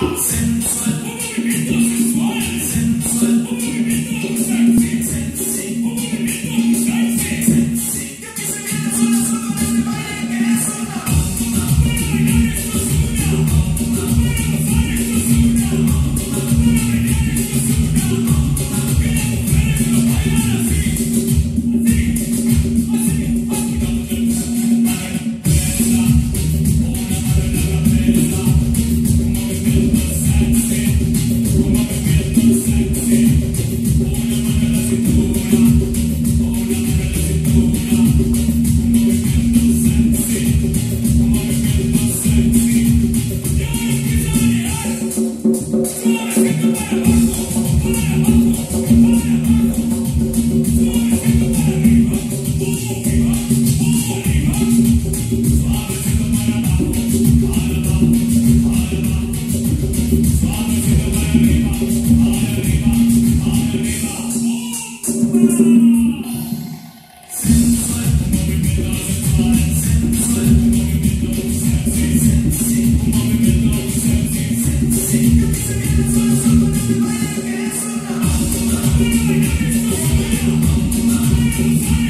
Since Thank you.